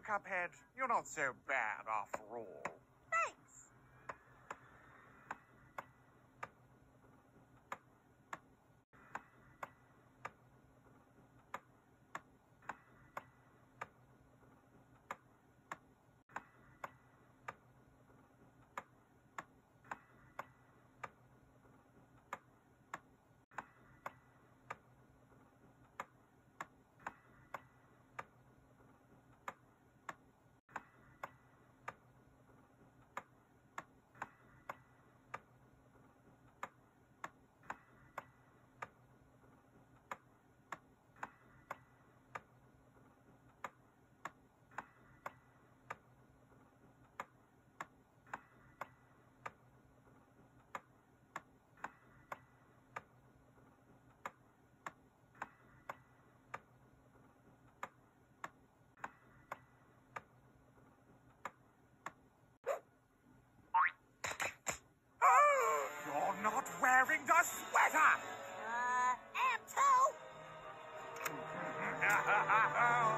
Cuphead, you're not so bad after all. sweater! Uh, M2.